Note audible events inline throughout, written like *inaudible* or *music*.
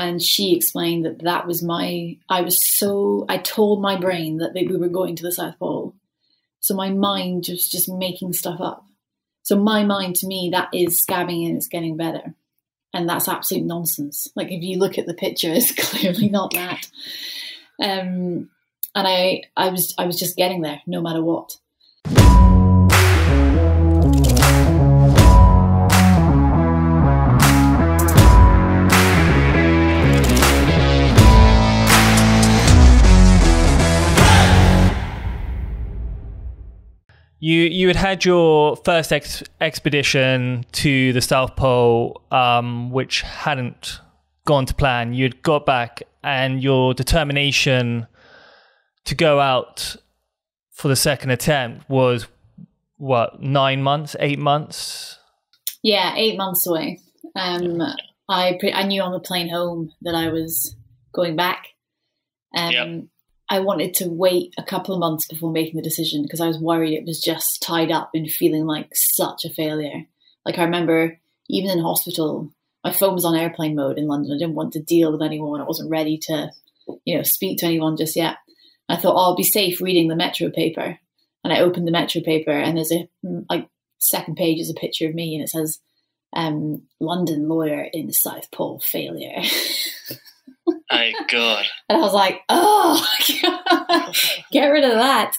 and she explained that that was my i was so i told my brain that we were going to the south pole. So my mind was just making stuff up. So my mind to me that is scabbing and it's getting better. And that's absolute nonsense. Like if you look at the picture *laughs* it's clearly not that. Um and i i was i was just getting there no matter what you you had had your first ex- expedition to the South Pole, um, which hadn't gone to plan. You'd got back, and your determination to go out for the second attempt was what nine months, eight months. Yeah, eight months away. Um, I pre- I knew on the plane home that I was going back. Um, yep. I wanted to wait a couple of months before making the decision because I was worried it was just tied up in feeling like such a failure. Like I remember even in hospital, my phone was on airplane mode in London. I didn't want to deal with anyone. I wasn't ready to, you know, speak to anyone just yet. I thought oh, I'll be safe reading the Metro paper, and I opened the Metro paper, and there's a like second page is a picture of me, and it says, um, "London lawyer in the South Pole failure." *laughs* My God. *laughs* And I was like, oh, *laughs* get rid of that.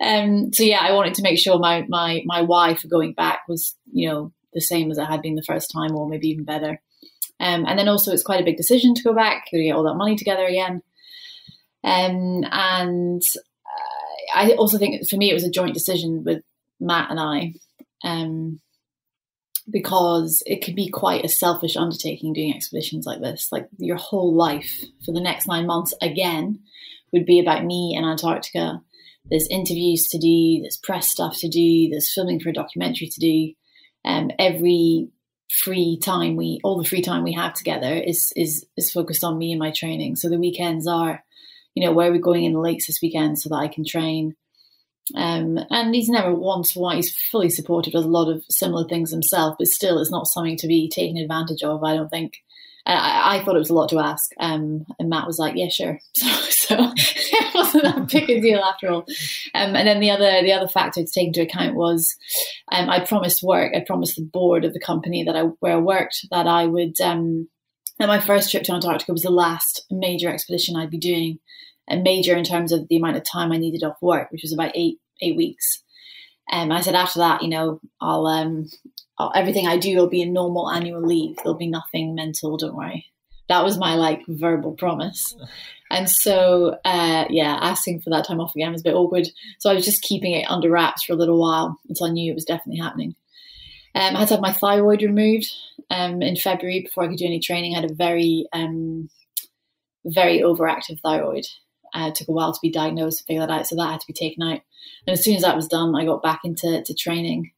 Um, so yeah, I wanted to make sure my my my why for going back was, you know, the same as it had been the first time, or maybe even better. Um, and then also, it's quite a big decision to go back, to get all that money together again. Um, and uh, I also think for me, it was a joint decision with Matt and I. Um, because it could be quite a selfish undertaking doing expeditions like this. Like your whole life for the next nine months, again, would be about me and Antarctica. There's interviews to do, there's press stuff to do, there's filming for a documentary to do. Um, every free time we, all the free time we have together is is is focused on me and my training. So the weekends are, you know, where are we going in the lakes this weekend so that I can train um, and he's never once why he's fully supportive of a lot of similar things himself, but still, it's not something to be taken advantage of. I don't think. I, I thought it was a lot to ask, um, and Matt was like, "Yeah, sure." *laughs* So, so it wasn't that big a deal after all. Um, and then the other the other factor to take into account was, um, I promised work. I promised the board of the company that I where I worked that I would. Um, that my first trip to Antarctica was the last major expedition I'd be doing a major in terms of the amount of time I needed off work, which was about eight eight weeks. Um, I said after that, you know, I'll um, I'll, everything I do will be a normal annual leave. There'll be nothing mental. Don't worry. That was my like verbal promise. And so, uh, yeah, asking for that time off again was a bit awkward. So I was just keeping it under wraps for a little while until I knew it was definitely happening. Um, I had to have my thyroid removed um, in February before I could do any training. I had a very, um, very overactive thyroid. Uh, took a while to be diagnosed and figure that out, so that had to be taken out. And as soon as that was done, I got back into to training.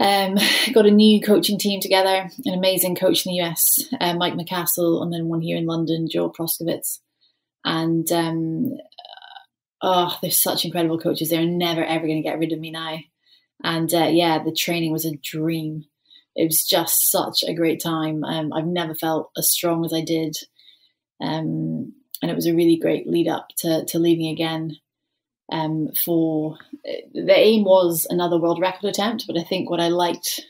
Um, *laughs* got a new coaching team together, an amazing coach in the US, uh, Mike McCassell, and then one here in London, Joel Proskowitz. And um, oh, they're such incredible coaches. They're never ever going to get rid of me now. And uh, yeah, the training was a dream. It was just such a great time. Um, I've never felt as strong as I did. Um, and it was a really great lead up to, to leaving again. Um, for the aim was another world record attempt, but I think what I liked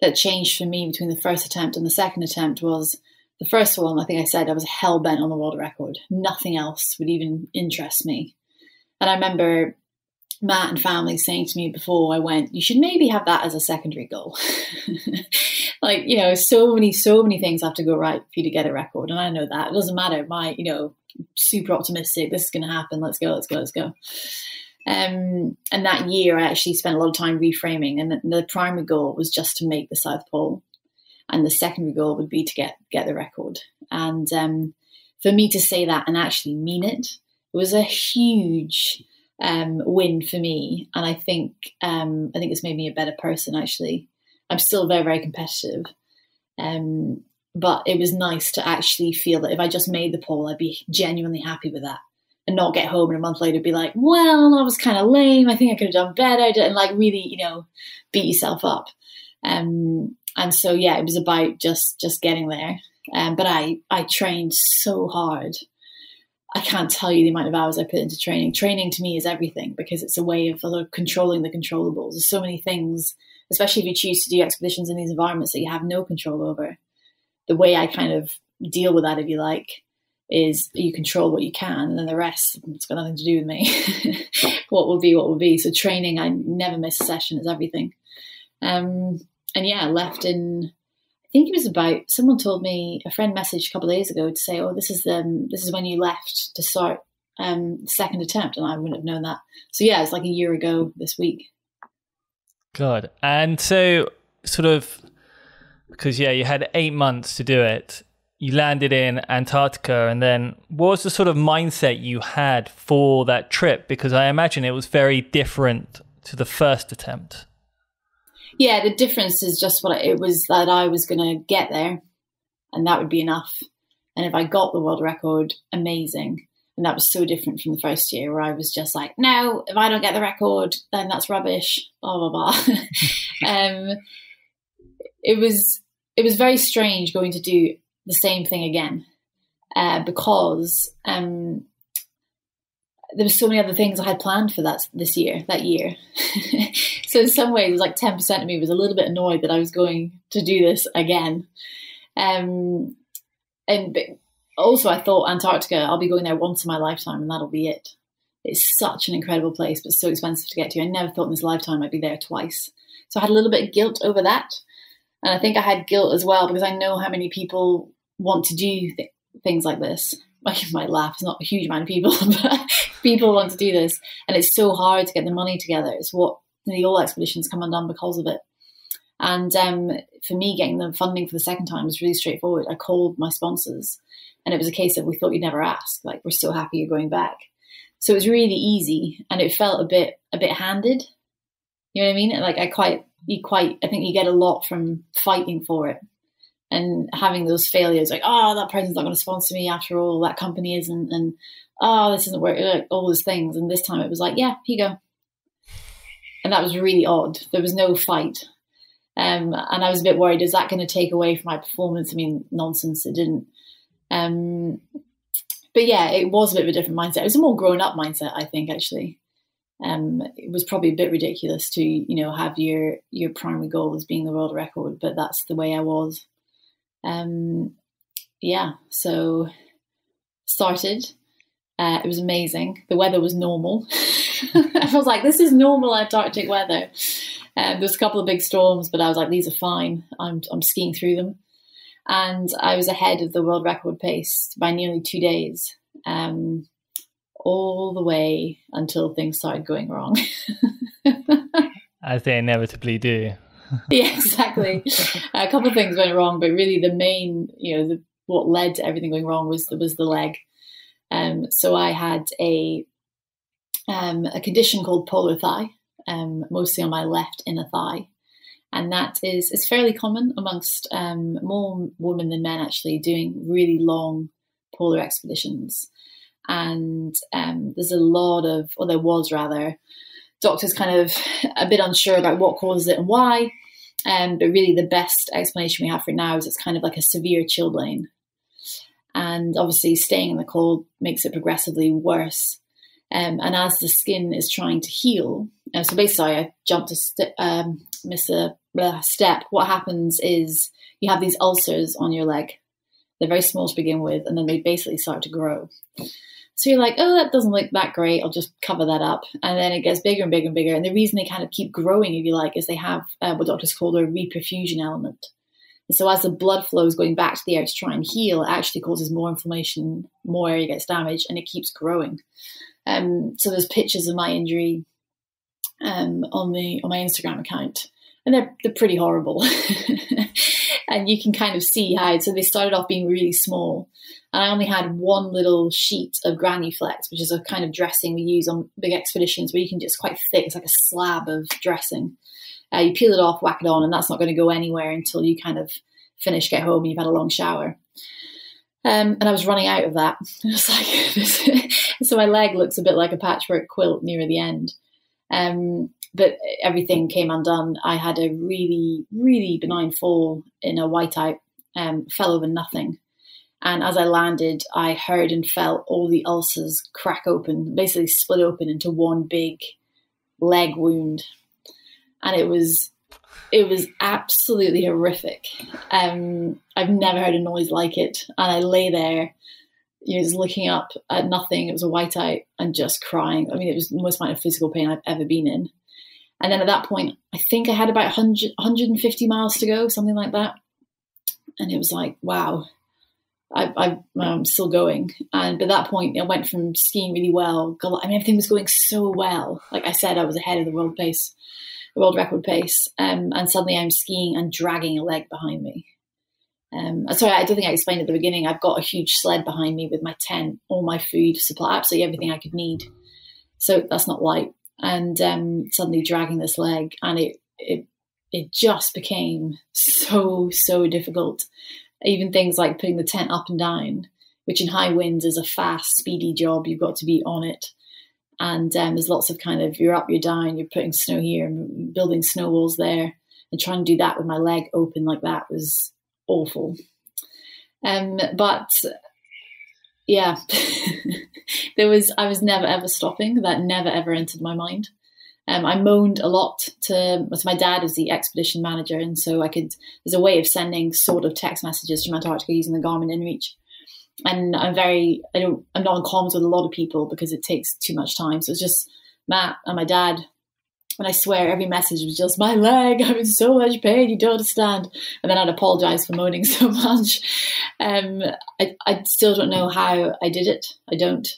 that changed for me between the first attempt and the second attempt was the first one. I think I said I was hell bent on the world record. Nothing else would even interest me. And I remember Matt and family saying to me before I went, you should maybe have that as a secondary goal. *laughs* like, you know, so many, so many things have to go right for you to get a record. And I know that. It doesn't matter. My, you know, super optimistic. This is going to happen. Let's go, let's go, let's go. Um, and that year, I actually spent a lot of time reframing. And the, the primary goal was just to make the South Pole, and the secondary goal would be to get get the record. And um, for me to say that and actually mean it, it was a huge um, win for me. And I think um, I think it's made me a better person. Actually, I'm still very very competitive. Um, but it was nice to actually feel that if I just made the pole, I'd be genuinely happy with that and not get home and a month later be like, well, I was kind of lame. I think I could have done better. And like really, you know, beat yourself up. Um, and so, yeah, it was about just, just getting there. Um, but I I trained so hard. I can't tell you the amount of hours I put into training. Training to me is everything because it's a way of, controlling the controllables. There's so many things, especially if you choose to do expeditions in these environments that you have no control over. The way I kind of deal with that, if you like, is you control what you can, and then the rest it's got nothing to do with me. *laughs* what will be, what will be. So training, I never miss a session. It's everything. Um, and yeah, left in. I think it was about. Someone told me a friend messaged a couple of days ago to say, "Oh, this is the um, this is when you left to start um, second attempt," and I wouldn't have known that. So yeah, it's like a year ago this week. God, and so sort of because yeah, you had eight months to do it you landed in Antarctica, and then what was the sort of mindset you had for that trip? Because I imagine it was very different to the first attempt. Yeah, the difference is just what it was that I was going to get there, and that would be enough. And if I got the world record, amazing. And that was so different from the first year where I was just like, no, if I don't get the record, then that's rubbish, blah, blah, blah. *laughs* um, it was it was very strange going to do the same thing again uh, because um, there was so many other things I had planned for that this year, that year. *laughs* so in some ways, it was like ten percent of me was a little bit annoyed that I was going to do this again. Um, and also, I thought Antarctica, I'll be going there once in my lifetime, and that'll be it. It's such an incredible place, but so expensive to get to. I never thought in this lifetime I'd be there twice. So I had a little bit of guilt over that. And I think I had guilt as well because I know how many people want to do th- things like this. *laughs* You might laugh, it's not a huge amount of people, *laughs* but people want to do this, and it's so hard to get the money together. It's what the all expeditions come undone because of it. And um, for me, getting the funding for the second time was really straightforward. I called my sponsors, and it was a case of we thought you'd never ask. Like we're so happy you're going back. So it was really easy, and it felt a bit a bit handed. You know what I mean? Like I quite you quite I think you get a lot from fighting for it and having those failures like oh that person's not going to sponsor me after all that company isn't and oh this isn't working like, all those things. And this time it was like yeah here you go. And that was really odd. There was no fight. Um, and I was a bit worried is that going to take away from my performance? I mean nonsense it didn't. Um, but yeah it was a bit of a different mindset. It was a more grown up mindset I think actually. Um, it was probably a bit ridiculous to you know have your your primary goal as being the world record but that's the way I was um, yeah, so started. Uh, it was amazing. The weather was normal. *laughs* I was like, this is normal Antarctic weather. Um, there's a couple of big storms, but I was like, these are fine. I'm, I'm skiing through them. And I was ahead of the world record pace by nearly two days, um, all the way until things started going wrong. *laughs* As they inevitably do. *laughs* yeah, exactly. a couple of things went wrong, but really the main, you know, the, what led to everything going wrong was was the leg. Um, so I had a um, a condition called polar thigh, um, mostly on my left inner thigh, and that is is fairly common amongst um, more women than men actually doing really long polar expeditions. And um, there's a lot of, or there was rather, doctors kind of a bit unsure about what causes it and why. Um, but really, the best explanation we have for now is it's kind of like a severe chilblain. And obviously, staying in the cold makes it progressively worse. Um, and as the skin is trying to heal, uh, so basically, I jumped a st- um, miss a blah, step. What happens is you have these ulcers on your leg. They're very small to begin with, and then they basically start to grow. So you're like, oh, that doesn't look that great. I'll just cover that up. And then it gets bigger and bigger and bigger. And the reason they kind of keep growing, if you like, is they have uh, what doctors call a reperfusion element. And so as the blood flow is going back to the area to try and heal, it actually causes more inflammation, more area gets damaged, and it keeps growing. Um, so there's pictures of my injury um, on the on my Instagram account, and they're they're pretty horrible. *laughs* and you can kind of see how. So they started off being really small, and I only had one little sheet of Granuflex, which is a kind of dressing we use on big expeditions where you can just quite thick. It's like a slab of dressing. Uh, you peel it off, whack it on, and that's not going to go anywhere until you kind of finish, get home, and you've had a long shower. Um, and I was running out of that. *laughs* It's like *laughs* so my leg looks a bit like a patchwork quilt near the end. Um, but everything came undone. I had a really, really benign fall in a whiteout um, fell over nothing. And as I landed, I heard and felt all the ulcers crack open, basically split open into one big leg wound. And it was it was absolutely horrific. Um, I've never heard a noise like it. And I lay there, you know, just looking up at nothing. It was a whiteout and just crying. I mean, it was the most amount of physical pain I've ever been in. And then at that point, I think I had about 100, 150 miles to go, something like that. And it was like, wow, I, am still going. And at that point, I went from skiing really well. I mean, everything was going so well. Like I said, I was ahead of the world pace, the world record pace. Um, and suddenly I'm skiing and dragging a leg behind me. Um, sorry, I don't think I explained at the beginning. I've got a huge sled behind me with my tent, all my food supply, absolutely everything I could need. So that's not light and um, suddenly dragging this leg, and it it it just became so so difficult. Even things like putting the tent up and down, which in high winds is a fast, speedy job. You've got to be on it, and um, there's lots of kind of you're up, you're down, you're putting snow here, and building snow walls there, and trying to do that with my leg open like that was awful. Um, but yeah, *laughs* there was I was never ever stopping. That never ever entered my mind. Um, I moaned a lot to, to my dad as the expedition manager, and so I could. There's a way of sending sort of text messages from Antarctica using the Garmin InReach, and I'm very I don't I'm not on comms with a lot of people because it takes too much time. So it's just Matt and my dad and I swear every message was just, my leg, I'm in so much pain, you don't understand. And then I'd apologize for moaning *laughs* so much. Um, I, I still don't know how I did it. I don't.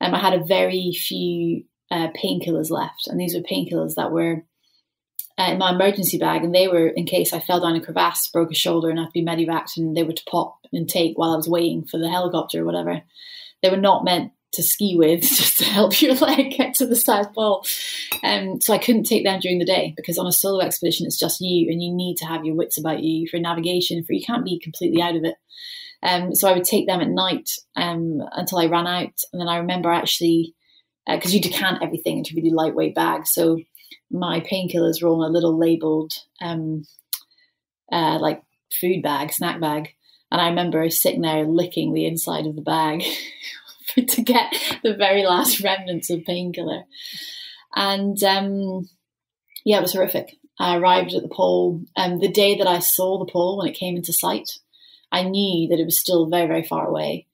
Um, I had a very few uh, painkillers left. And these were painkillers that were uh, in my emergency bag. And they were in case I fell down a crevasse, broke a shoulder, and I had to be medevaced. And they were to pop and take while I was waiting for the helicopter or whatever. They were not meant to ski with *laughs* just to help your leg get to the South Pole. Um, so I couldn't take them during the day because on a solo expedition it's just you and you need to have your wits about you for navigation. For you can't be completely out of it. Um, so I would take them at night um, until I ran out, and then I remember actually because uh, you decant everything into really lightweight bags. So my painkillers were all in a little labeled um, uh, like food bag, snack bag. And I remember sitting there licking the inside of the bag *laughs* to get the very last remnants of painkiller. And um, yeah, it was horrific. I arrived at the pole, and um, the day that I saw the pole when it came into sight, I knew that it was still very, very far away.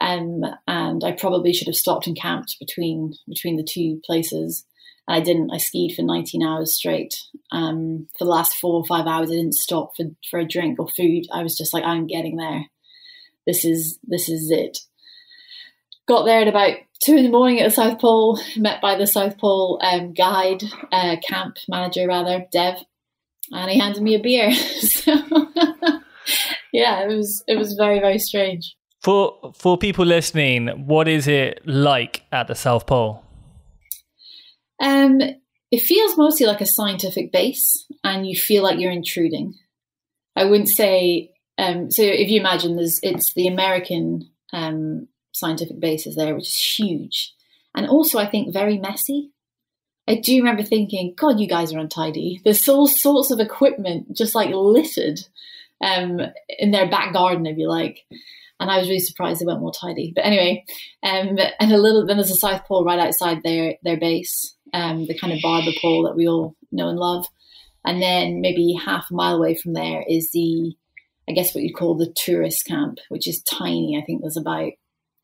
Um, and I probably should have stopped and camped between between the two places. And I didn't. I skied for 19 hours straight. Um, for the last four or five hours, I didn't stop for, for a drink or food. I was just like, I'm getting there. This is this is it. Got there at about two in the morning at the South Pole, met by the South Pole um, guide, uh, camp manager rather, Dev, and he handed me a beer. *laughs* so, *laughs* yeah, it was it was very very strange. For for people listening, what is it like at the South Pole? Um, it feels mostly like a scientific base, and you feel like you're intruding. I wouldn't say. Um, so if you imagine, there's it's the American um, scientific basis there, which is huge. And also, I think, very messy. I do remember thinking, God, you guys are untidy. There's all sorts of equipment just like littered um, in their back garden, if you like. And I was really surprised they weren't more tidy. But anyway, um, and a little, then there's a South Pole right outside their, their base, um, the kind of barber pole that we all know and love. And then maybe half a mile away from there is the, I guess what you'd call the tourist camp, which is tiny. I think there's about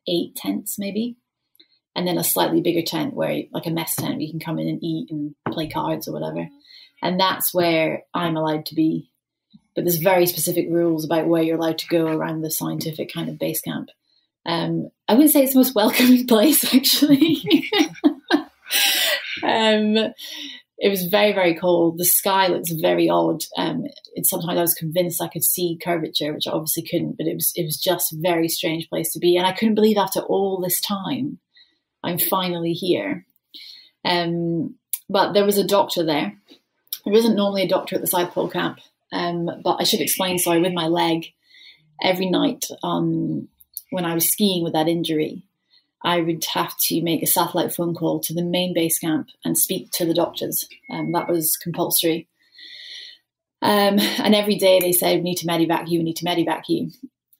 eight tents maybe and then a slightly bigger tent where like a mess tent where you can come in and eat and play cards or whatever and that's where i'm allowed to be but there's very specific rules about where you're allowed to go around the scientific kind of base camp um, i wouldn't say it's the most welcoming *laughs* place actually *laughs* um, it was very very cold. The sky looks very odd. Um, and sometimes I was convinced I could see curvature, which I obviously couldn't. But it was it was just a very strange place to be, and I couldn't believe after all this time, I'm finally here. Um, but there was a doctor there. There isn't normally a doctor at the South Pole camp, um, but I should explain. Sorry, with my leg, every night um, when I was skiing with that injury, I would have to make a satellite phone call to the main base camp and speak to the doctors. Um, that was compulsory. Um, and every day they said, we need to medevac you, we need to medevac you.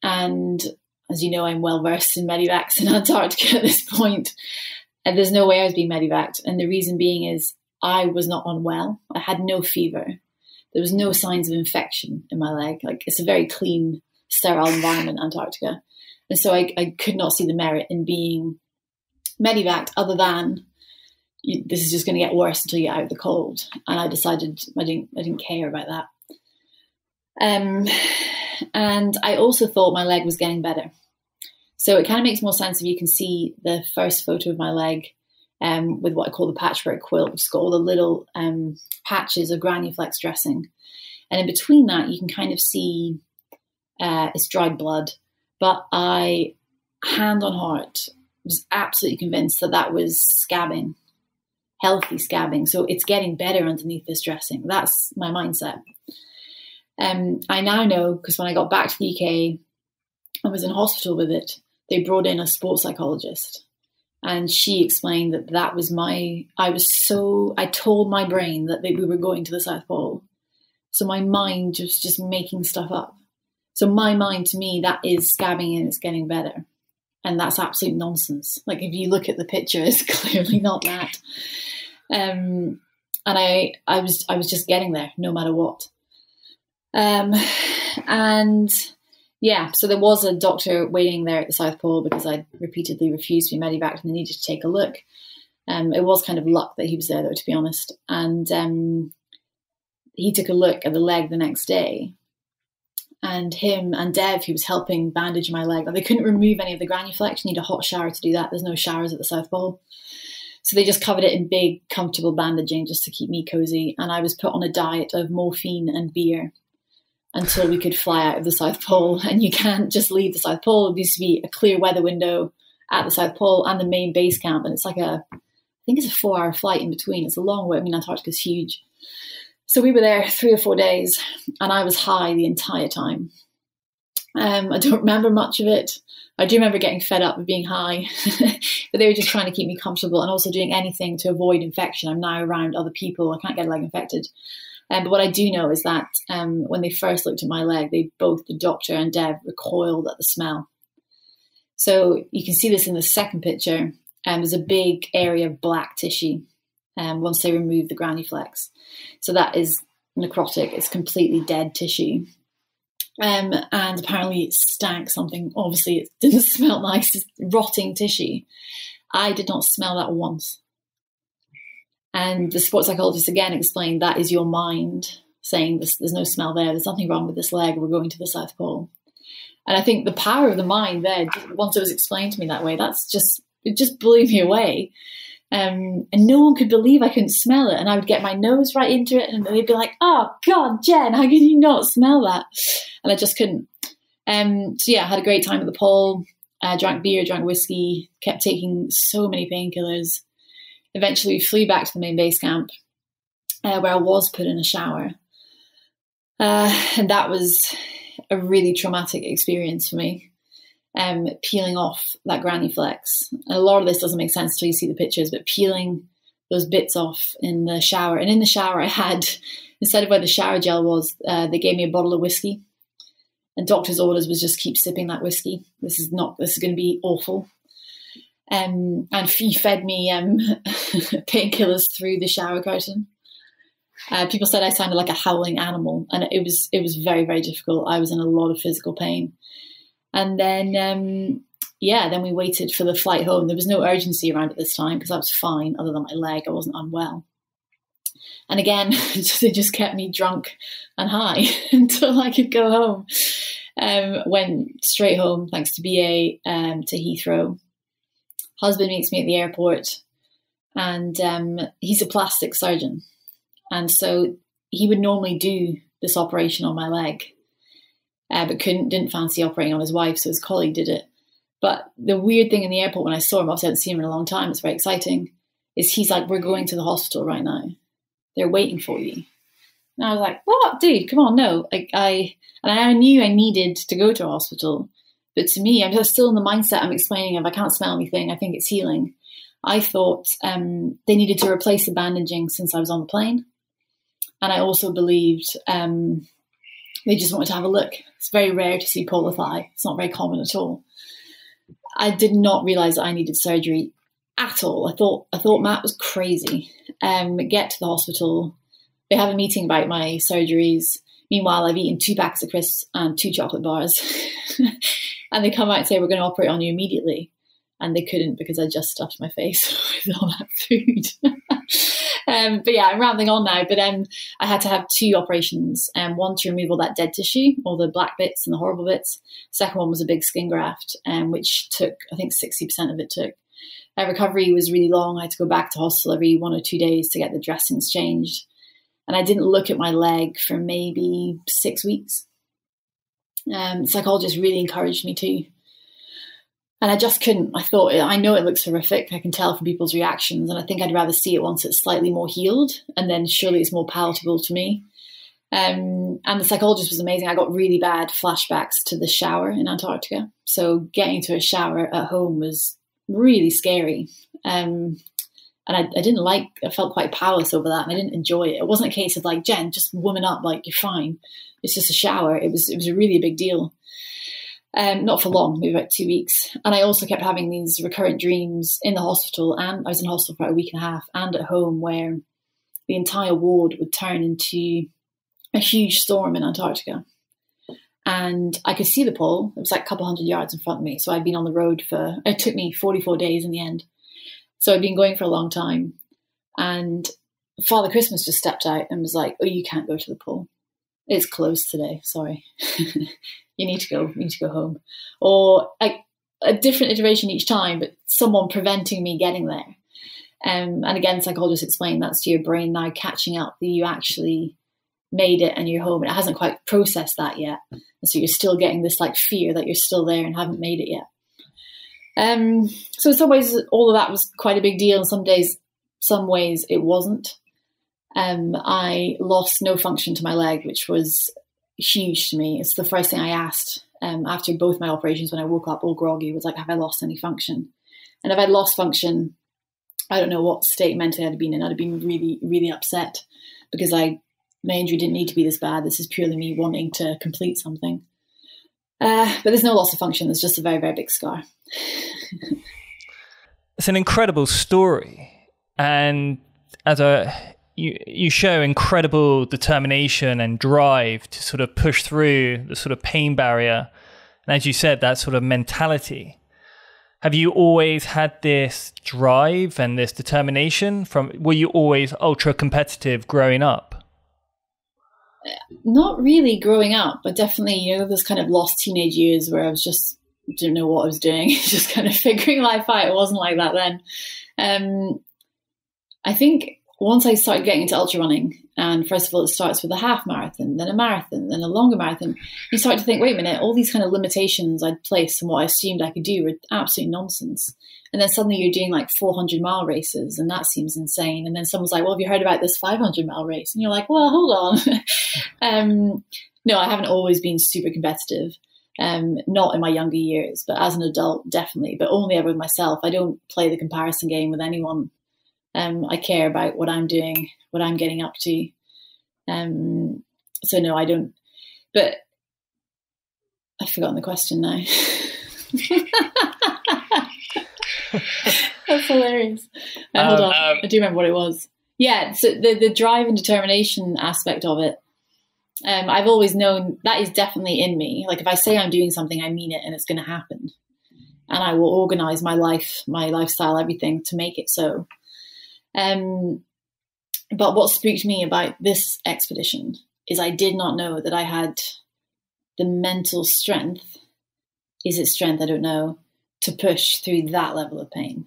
And as you know, I'm well versed in medevacs in *laughs* Antarctica at this point. and there's no way I was being medevaced. And the reason being is I was not unwell. I had no fever. There was no signs of infection in my leg. Like it's a very clean, sterile environment, Antarctica. And so I, I could not see the merit in being medevaced other than you, this is just going to get worse until you get out of the cold. And I decided I didn't, I didn't care about that. Um, and I also thought my leg was getting better. So it kind of makes more sense if you can see the first photo of my leg um, with what I call the patchwork quilt, which has got all the little um, patches of Granuflex dressing. And in between that, you can kind of see uh, it's dried blood. But I, hand on heart, was absolutely convinced that that was scabbing, healthy scabbing. So it's getting better underneath this dressing. That's my mindset. Um, I now know because when I got back to the UK, I was in hospital with it. They brought in a sports psychologist, and she explained that that was my. I was so. I told my brain that we were going to the South Pole, so my mind was just making stuff up. So my mind, to me, that is scabbing and it's getting better, and that's absolute nonsense. Like if you look at the picture, *laughs* it's clearly not that. Um, and I, I was, I was just getting there, no matter what. Um, and yeah, so there was a doctor waiting there at the South Pole because I repeatedly refused to be medevaced and they needed to take a look. Um, it was kind of luck that he was there, though, to be honest. And um, he took a look at the leg the next day. And him and Dev, who was helping bandage my leg, they couldn't remove any of the granuflex. You need a hot shower to do that. There's no showers at the South Pole. So they just covered it in big, comfortable bandaging just to keep me cozy. And I was put on a diet of morphine and beer until we could fly out of the South Pole. *laughs* And you can't just leave the South Pole. It used to be a clear weather window at the South Pole and the main base camp. And it's like a, I think it's a four hour flight in between. It's a long way. I mean, Antarctica's huge. So we were there three or four days and I was high the entire time. Um, I don't remember much of it. I do remember getting fed up with being high, *laughs* but they were just trying to keep me comfortable and also doing anything to avoid infection. I'm now around other people. I can't get a leg infected. Um, but what I do know is that um, when they first looked at my leg, they both, the doctor and Dev, recoiled at the smell. So you can see this in the second picture. Um, there's a big area of black tissue um, once they remove the granuflex. So that is necrotic, it's completely dead tissue. Um, and apparently it stank something. Obviously, it *laughs* didn't smell nice, it's rotting tissue. I did not smell that once. And the sports psychologist again explained that is your mind saying this, there's no smell there, there's nothing wrong with this leg, we're going to the South Pole. And I think the power of the mind there, once it was explained to me that way, that's just, it just blew me away. Um, and no one could believe I couldn't smell it. And I would get my nose right into it, and they'd be like, "Oh God, Jen, how can you not smell that?" And I just couldn't. Um, so yeah, I had a great time at the pole. I drank beer, drank whiskey, kept taking so many painkillers eventually we flew back to the main base camp uh, where I was put in a shower. Uh, and that was a really traumatic experience for me. Um, peeling off that granuflex. And a lot of this doesn't make sense until you see the pictures, but peeling those bits off in the shower. And in the shower, I had, *laughs* instead of where the shower gel was, uh, they gave me a bottle of whiskey. And doctor's orders was just keep sipping that whiskey. This is not, this is going to be awful um, and he fed me um, *laughs* painkillers through the shower curtain. Uh, people said I sounded like a howling animal, and it was it was very very difficult. I was in a lot of physical pain, and then um, yeah, then we waited for the flight home. There was no urgency around at this time because I was fine, other than my leg. I wasn't unwell. And again, *laughs* they just kept me drunk and high *laughs* until I could go home. Um, went straight home, thanks to BA, um, to Heathrow, husband meets me at the airport, and um, he's a plastic surgeon, and so he would normally do this operation on my leg, uh, but couldn't didn't fancy operating on his wife, so his colleague did it. But the weird thing in the airport when I saw him, obviously I hadn't seen him in a long time. It's very exciting. Is he's like, "We're going to the hospital right now. They're waiting for you." And I was like, "What, dude? Come on, no!" I and I knew I needed to go to a hospital, but to me, I'm still in the mindset I'm explaining of I can't smell anything. I think it's healing. I thought um, they needed to replace the bandaging since I was on the plane. and I also believed um, they just wanted to have a look. It's very rare to see polar thigh. It's not very common at all. I did not realize that I needed surgery at all. I thought I thought Matt was crazy. Um, get to the hospital. They have a meeting about my surgeries. Meanwhile, I've eaten two packs of crisps and two chocolate bars. *laughs* and they come out and say, We're going to operate on you immediately. And they couldn't because I just stuffed my face *laughs* with all that food. *laughs* um, but yeah, I'm rambling on now. But um, I had to have two operations um, one to remove all that dead tissue, all the black bits and the horrible bits. Second one was a big skin graft, um, which took, I think 60% of it took. Uh, recovery was really long. I had to go back to hospital every one or two days to get the dressings changed. And I didn't look at my leg for maybe six weeks. Um, psychologist really encouraged me to. And I just couldn't. I thought, I know it looks horrific. I can tell from people's reactions. And I think I'd rather see it once it's slightly more healed. And then surely it's more palatable to me. Um, and the psychologist was amazing. I got really bad flashbacks to the shower in Antarctica. So getting to a shower at home was really scary. Um, and I, I, didn't like, I felt quite powerless over that and I didn't enjoy it. It wasn't a case of like, Jen, just woman up, like you're fine. It's just a shower. It was, it was a really big deal. Um, not for long, maybe about two weeks. And I also kept having these recurrent dreams in the hospital, and I was in hospital for about a week and a half, and at home, where the entire ward would turn into a huge storm in Antarctica. And I could see the pole. It was like a couple hundred yards in front of me. So I'd been on the road for, it took me 44 days in the end. So I'd been going for a long time. And Father Christmas just stepped out and was like, Oh, you can't go to the pool. It's closed today. Sorry. *laughs* you need to go, you need to go home. Or like a different iteration each time, but someone preventing me getting there. Um, and again, psychologists explain that's your brain now catching up that you actually made it and you're home and it hasn't quite processed that yet. And so you're still getting this like fear that you're still there and haven't made it yet. Um, so in some ways, all of that was quite a big deal. In some days, some ways it wasn't. Um, I lost no function to my leg, which was huge to me. It's the first thing I asked um, after both my operations when I woke up all groggy was like, have I lost any function? And if I'd lost function, I don't know what state mentally I'd have been in. I'd have been really, really upset because I my injury didn't need to be this bad. This is purely me wanting to complete something. Uh, but there's no loss of function. There's just a very, very big scar. it's an incredible story, and as a you you show incredible determination and drive to sort of push through the sort of pain barrier, and as you said, that sort of mentality. Have you always had this drive and this determination? From were you always ultra competitive growing up? Not really growing up, but definitely, you know, those kind of lost teenage years where I was just didn't know what I was doing, *laughs* just kind of figuring life out. It wasn't like that then. Um, I think once I started getting into ultra running, and first of all, it starts with a half marathon, then a marathon, then a longer marathon, you start to think, wait a minute, all these kind of limitations I'd placed and what I assumed I could do were absolute nonsense. And then suddenly you're doing like 400 mile races, and that seems insane. And then someone's like, well, have you heard about this 500 mile race? And you're like, well, hold on. *laughs* um, no, I haven't always been super competitive. Um, not in my younger years, but as an adult, definitely, but only ever with myself. I don't play the comparison game with anyone um, I care about what I'm doing, what I'm getting up to. Um, so no, I don't. But I've forgotten the question now. *laughs* *laughs* That's hilarious. Hold um, on, um, I do remember what it was. Yeah, so the the drive and determination aspect of it. Um, I've always known that is definitely in me. Like if I say I'm doing something, I mean it, and it's going to happen. And I will organize my life, my lifestyle, everything to make it so. Um, but what spooked me about this expedition is I did not know that I had the mental strength. Is it strength? I don't know. To push through that level of pain.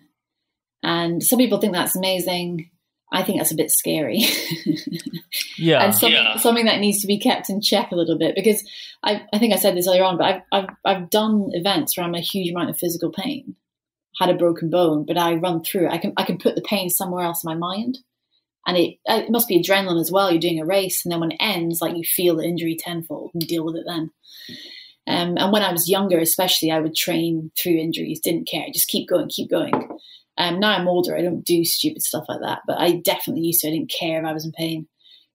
And some people think that's amazing. I think that's a bit scary. *laughs* yeah. And something, yeah. something that needs to be kept in check a little bit because I, I think I said this earlier on, but I've, I've, I've done events where I'm a huge amount of physical pain had a broken bone, but I run through it. I can I can put the pain somewhere else in my mind, and it it must be adrenaline as well. You're doing a race, and then when it ends, like you feel the injury tenfold and you deal with it then. Um, and when I was younger, especially, I would train through injuries. Didn't care, just keep going, keep going. Um, now I'm older, I don't do stupid stuff like that, but I definitely used to. I didn't care if I was in pain.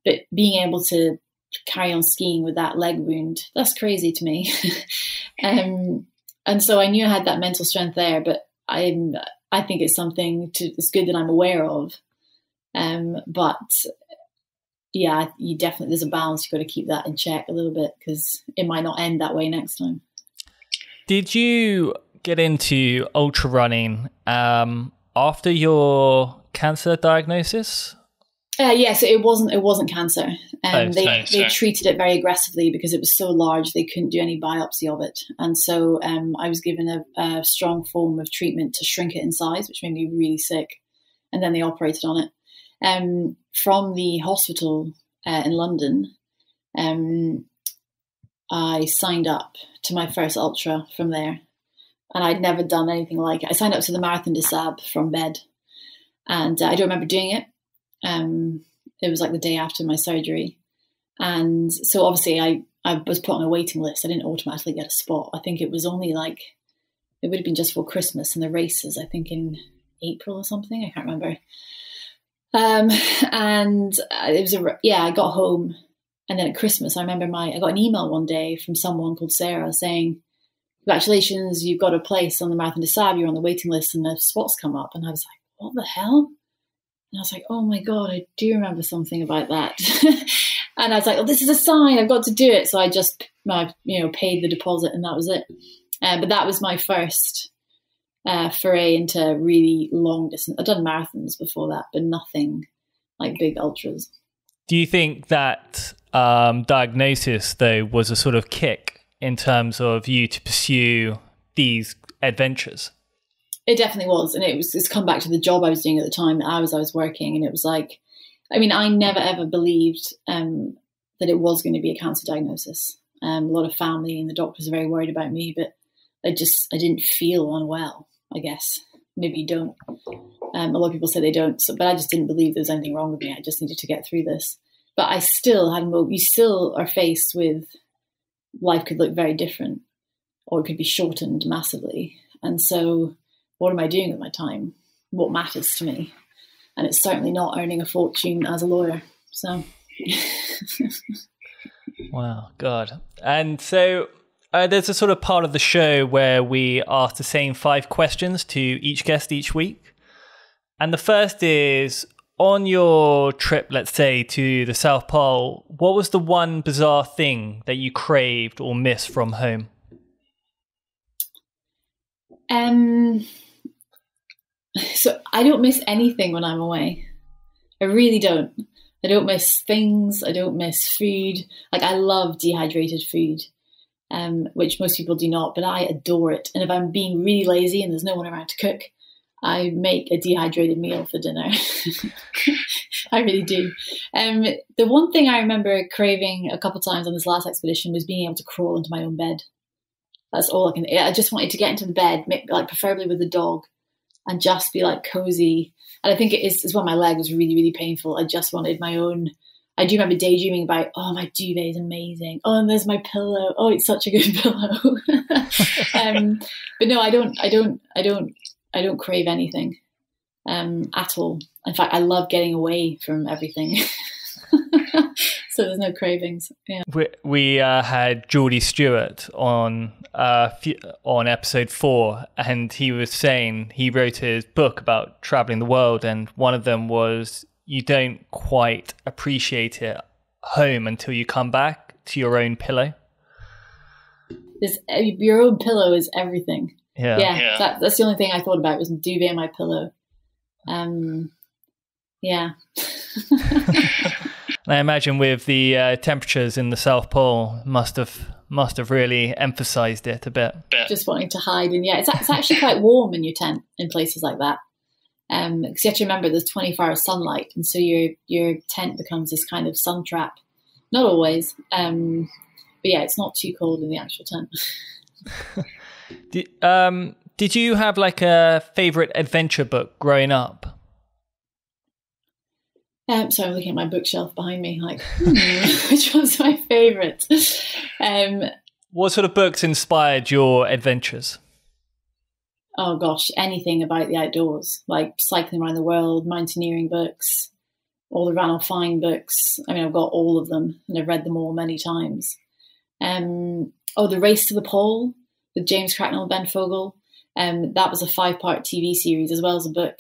but being able to carry on skiing with that leg wound, that's crazy to me. *laughs* um, and so I knew I had that mental strength there, but I'm, I think it's something to, it's good that I'm aware of. Um, but yeah, you definitely, there's a balance. You've got to keep that in check a little bit because it might not end that way next time. Did you get into ultra running um, after your cancer diagnosis? Uh, yes, yeah, so it wasn't. It wasn't cancer. Um, oh, they sorry, they treated it very aggressively because it was so large they couldn't do any biopsy of it, and so um, I was given a, a, strong form of treatment to shrink it in size, which made me really sick, and then they operated on it. Um, from the hospital uh, in London, um, I signed up to my first ultra from there, and I'd never done anything like it. I signed up to the Marathon des Sables from bed, and uh, I don't remember doing it. Um, it was like the day after my surgery, and so obviously I I was put on a waiting list. I didn't automatically get a spot. I think it was only like it would have been just for Christmas and the races. I think in April or something. I can't remember. Um, and it was a yeah. I got home, and then at Christmas, I remember my I got an email one day from someone called Sarah saying, "Congratulations, you've got a place on the Marathon des Sables. You're on the waiting list, and the spots come up." And I was like, "What the hell?" And I was like, "Oh my god, I do remember something about that." *laughs* and I was like, "Oh, this is a sign. I've got to do it." So I just, I, you know, paid the deposit, and that was it. Uh, but that was my first uh, foray into really long distance. I've done marathons before that, but nothing like big ultras. Do you think that um, diagnosis, though, was a sort of kick in terms of you to pursue these adventures? It definitely was, and it was. It's come back to the job I was doing at the time, the hours I was working, and it was like, I mean, I never ever believed um, that it was going to be a cancer diagnosis. Um, a lot of family and the doctors are very worried about me, but I just I didn't feel unwell. I guess. Maybe you don't. Um, a lot of people say they don't, so, but I just didn't believe there was anything wrong with me. I just needed to get through this. But I still had hope. You still are faced with life could look very different, or it could be shortened massively. And so, what am I doing with my time? What matters to me? And it's certainly not earning a fortune as a lawyer. So. *laughs* wow, God. And so uh, there's a sort of part of the show where we ask the same five questions to each guest each week. And the first is on your trip, let's say, to the South Pole, what was the one bizarre thing that you craved or missed from home? Um, so I don't miss anything when I'm away. I really don't. I don't miss things. I don't miss food. Like I love dehydrated food um, which most people do not, but I adore it. And if I'm being really lazy and there's no one around to cook, I make a dehydrated meal for dinner. *laughs* I really do. Um, the one thing I remember craving a couple times on this last expedition was being able to crawl into my own bed. That's all I can. I just wanted to get into the bed, like preferably with the dog, and just be like cozy. And I think it is, is when my leg was really, really painful. I just wanted my own I do remember daydreaming about, oh, my duvet is amazing. Oh, and there's my pillow. Oh, it's such a good *laughs* pillow. *laughs* um, but no, I don't, I don't, I don't, I don't crave anything um, at all. In fact, I love getting away from everything. *laughs* so there's no cravings. Yeah. We, we uh, had Geordie Stewart on uh, on episode four, and he was saying he wrote his book about traveling the world, and one of them was you don't quite appreciate it home until you come back to your own pillow. Is your own pillow is everything. Yeah, yeah. yeah. That, that's the only thing I thought about was duvet and my pillow. Um, yeah. *laughs* I imagine with the uh, temperatures in the South Pole, must have must have really emphasized it a bit. Just wanting to hide, and yeah, it's, it's actually quite warm in your tent in places like that. Um, because you have to remember there's 24 hour sunlight, and so your your tent becomes this kind of sun trap. Not always, um, but yeah, it's not too cold in the actual tent. *laughs* did, um, did you have like a favorite adventure book growing up? Um, so I'm looking at my bookshelf behind me, like, hmm, *laughs* which one's my favorite? *laughs* Um, what sort of books inspired your adventures? Oh gosh, anything about the outdoors, like cycling around the world, mountaineering books, all the Ranulph Fiennes books. I mean, I've got all of them and I've read them all many times. Um, oh, The Race to the Pole with James Cracknell and Ben Fogle. Um, that was a five part TV series as well as a book.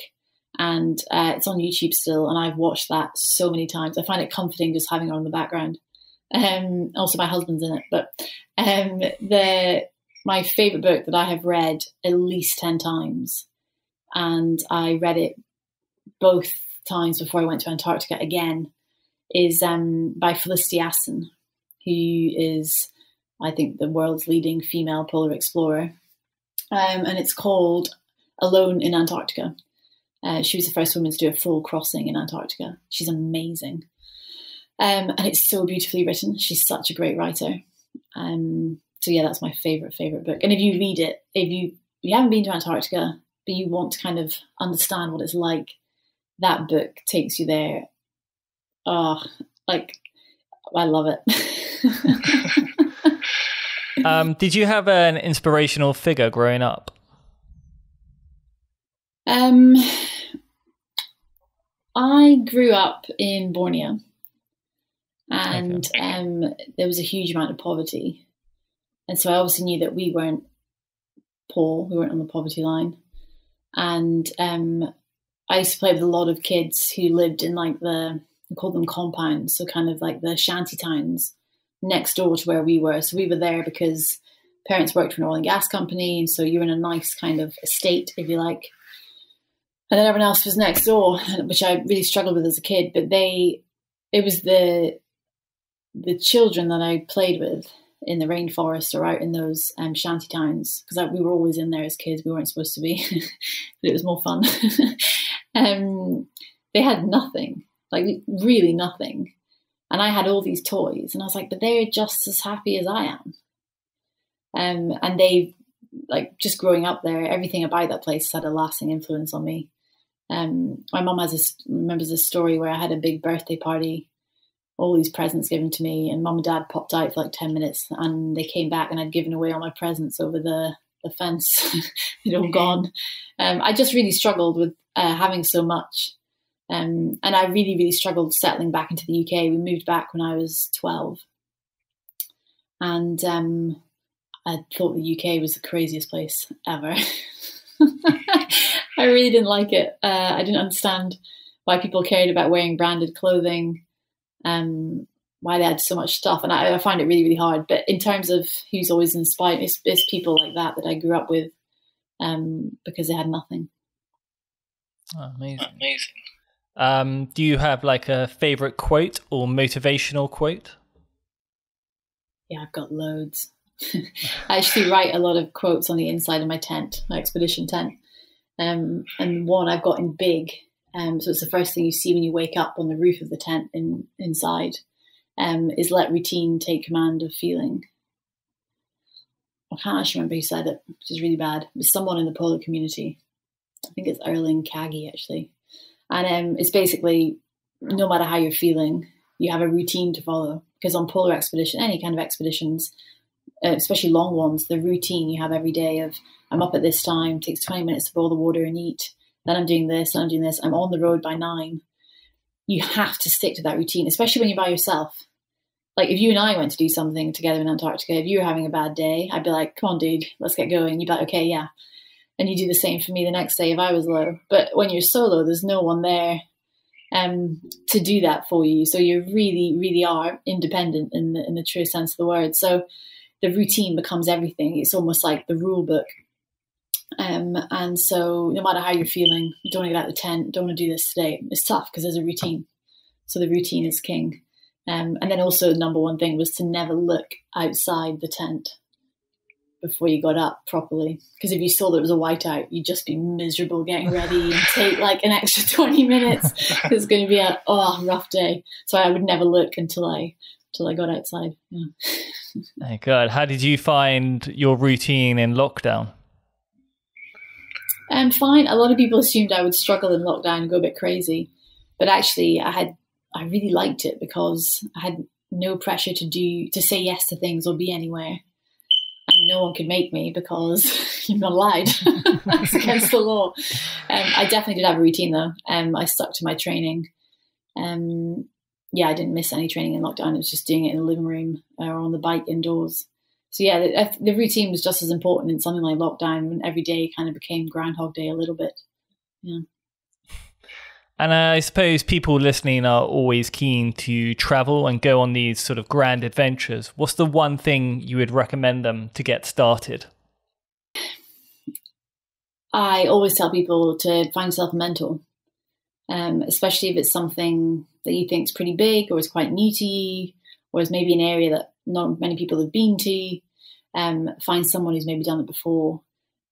And uh, it's on YouTube still. And I've watched that so many times. I find it comforting just having it on the background. Um, also, my husband's in it. But um, the my favorite book that I have read at least 10 times. And I read it both times before I went to Antarctica again is um, by Felicity Aston, who is, I think, the world's leading female polar explorer. Um, and it's called Alone in Antarctica. Uh, she was the first woman to do a full crossing in Antarctica. She's amazing. Um, and it's so beautifully written. She's such a great writer. Um, so yeah, that's my favorite favorite book. And if you read it, if you if you haven't been to Antarctica, but you want to kind of understand what it's like, that book takes you there. Oh, like I love it. *laughs* um, did you have an inspirational figure growing up? Um, I grew up in Borneo, and okay. um, there was a huge amount of poverty, and so I obviously knew that we weren't poor, we weren't on the poverty line, and um, I used to play with a lot of kids who lived in like the we call them compounds, so kind of like the shanty towns next door to where we were. So we were there because parents worked for an oil and gas company, and so you're in a nice kind of estate, if you like. And then everyone else was next door, which I really struggled with as a kid. But they, it was the the children that I played with in the rainforest or out in those um, shanty towns because we were always in there as kids. We weren't supposed to be, *laughs* but it was more fun. *laughs* um, they had nothing, like really nothing. And I had all these toys, and I was like, but they're just as happy as I am. Um, and they, like, just growing up there, everything about that place had a lasting influence on me. Um, my mom has a, remembers a story where I had a big birthday party, all these presents given to me, and mom and dad popped out for like 10 minutes and they came back and I'd given away all my presents over the, the fence. *laughs* They'd all gone. Um, I just really struggled with uh, having so much. Um, and I really, really struggled settling back into the UK. We moved back when I was 12. And um, I thought the UK was the craziest place ever. *laughs* I really didn't like it. Uh, I didn't understand why people cared about wearing branded clothing, um, why they had so much stuff. And I, I, find it really, really hard. But in terms of who's always inspired, it's, it's people like that that I grew up with um, because they had nothing. Oh, amazing. Amazing. Um, do you have like a favorite quote or motivational quote? Yeah, I've got loads. *laughs* I actually write a lot of quotes on the inside of my tent, my expedition tent. Um, and one I've got in big. Um, so it's the first thing you see when you wake up on the roof of the tent in, inside um, is let routine take command of feeling. I can't actually remember who said it, which is really bad. It's someone in the polar community. I think it's Erling Kagge actually. And um, it's basically no matter how you're feeling, you have a routine to follow. Because on polar expedition, any kind of expeditions, uh, especially long ones, the routine you have every day of I'm up at this time, takes 20 minutes to boil the water and eat, then I'm doing this, I'm doing this, I'm on the road by nine. You have to stick to that routine, especially when you're by yourself. Like if you and I went to do something together in Antarctica, if you were having a bad day, I'd be like, come on, dude, let's get going. You'd be like, okay, yeah. And you do the same for me the next day if I was low. But when you're solo, there's no one there um, to do that for you. So you really, really are independent in the in the true sense of the word. So the routine becomes everything. It's almost like the rule book. Um, and so no matter how you're feeling, you don't want to get out of the tent, don't want to do this today. It's tough because there's a routine. So the routine is king. Um, and then also the number one thing was to never look outside the tent before you got up properly. Because if you saw that it was a whiteout, you'd just be miserable getting ready and *laughs* take like an extra 20 minutes. it's going to be a oh rough day. So I would never look until I until I got outside. Yeah. *laughs* oh God, how did you find your routine in lockdown? Um, fine. A lot of people assumed I would struggle in lockdown and go a bit crazy, but actually, I had I really liked it because I had no pressure to do to say yes to things or be anywhere and no one could make me because *laughs* you're not allowed. *laughs* That's against the law. Um, I definitely did have a routine though. Um, I stuck to my training. Um, yeah, I didn't miss any training in lockdown. It was just doing it in the living room or on the bike indoors. So yeah, the, the routine was just as important in something like lockdown when every day kind of became Groundhog Day a little bit. Yeah. And I suppose people listening are always keen to travel and go on these sort of grand adventures. What's the one thing you would recommend them to get started? I always tell people to find yourself a mentor, um, especially if it's something that you think is pretty big or is quite new to you, or is maybe an area that not many people have been to. Um, find someone who's maybe done it before,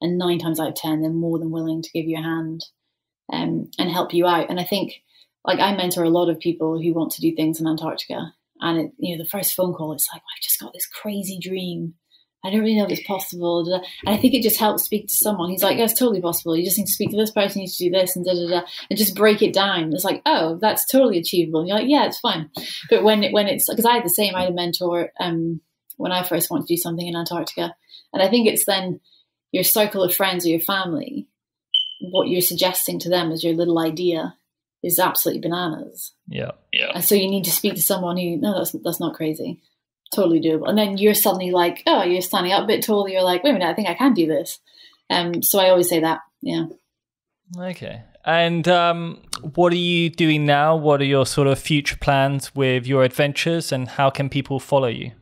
and nine times out of ten, they're more than willing to give you a hand um, and help you out. And I think, like, I mentor a lot of people who want to do things in Antarctica, and it, you know, the first phone call, it's like, I've just got this crazy dream I don't really know if it's possible. And I think it just helps speak to someone. He's like, yeah, it's totally possible. You just need to speak to this person, you need to do this, and da da da, and just break it down. It's like, oh, that's totally achievable. And you're like, yeah, it's fine. But when it, when it's because I had the same, I had a mentor um, when I first wanted to do something in Antarctica, and I think it's then your circle of friends or your family, what you're suggesting to them as your little idea is absolutely bananas. Yeah, yeah. And so you need to speak to someone who, no, that's that's not crazy totally doable. And then you're suddenly like, oh, you're standing up a bit taller. You're like, wait a minute, I think I can do this. Um, so I always say that. Yeah. Okay. And um, what are you doing now? What are your sort of future plans with your adventures, and how can people follow you?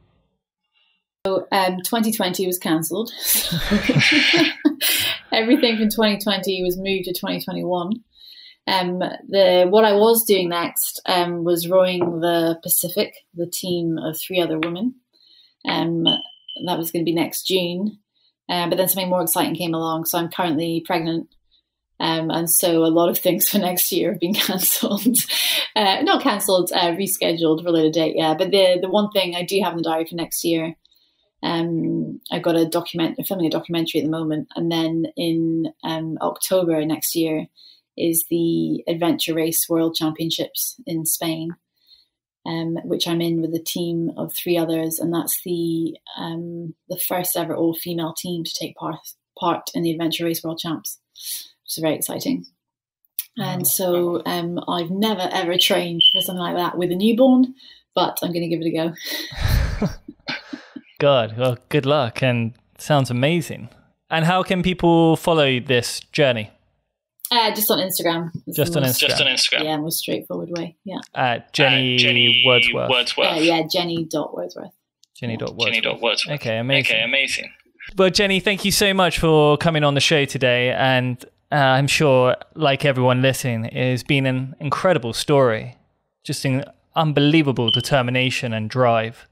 So, um, 2020 was cancelled. *laughs* Everything from 2020 was moved to 2021. Um, the what I was doing next um, was rowing the Pacific, the team of three other women. Um, that was going to be next June, uh, but then something more exciting came along. So I'm currently pregnant, um, and so a lot of things for next year have been *laughs* cancelled. uh, not cancelled, uh, rescheduled later date. Yeah, but the the one thing I do have in the diary for next year. Um, I've got a document, I'm filming a documentary at the moment, and then in um, October next year, is the Adventure Race World Championships in Spain, um, which I'm in with a team of three others, and that's the um, the first ever all female team to take part part in the Adventure Race World Champs, which is very exciting. And so um, I've never ever trained for something like that with a newborn, but I'm going to give it a go. *laughs* God, well, good luck, and sounds amazing. And how can people follow this journey? Uh, just on Instagram. just on Instagram. Just on Instagram. Yeah, most straightforward way. Yeah. At Jenny, Jenny Wordsworth. Wordsworth. Uh, yeah, Jenny dot Wordsworth. Jenny dot Jenny Wordsworth. dot Wordsworth. Okay, amazing. Okay, amazing. Well, Jenny, thank you so much for coming on the show today. And uh, I'm sure, like everyone listening, it has been an incredible story. Just an unbelievable determination and drive.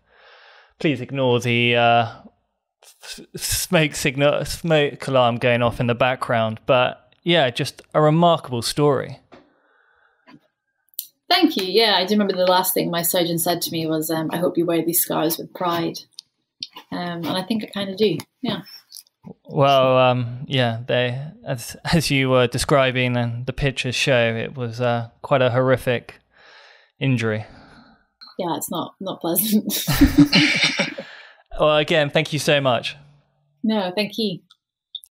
Please ignore the uh, smoke signal, smoke alarm going off in the background. But yeah, just a remarkable story. Thank you. Yeah, I do remember the last thing my surgeon said to me was, um, "I hope you wear these scars with pride," um, and I think I kind of do. Yeah. Well, um, yeah, they as as you were describing and the pictures show, it was uh, quite a horrific injury. Yeah, it's not not pleasant. *laughs* well, again, thank you so much. no, thank you.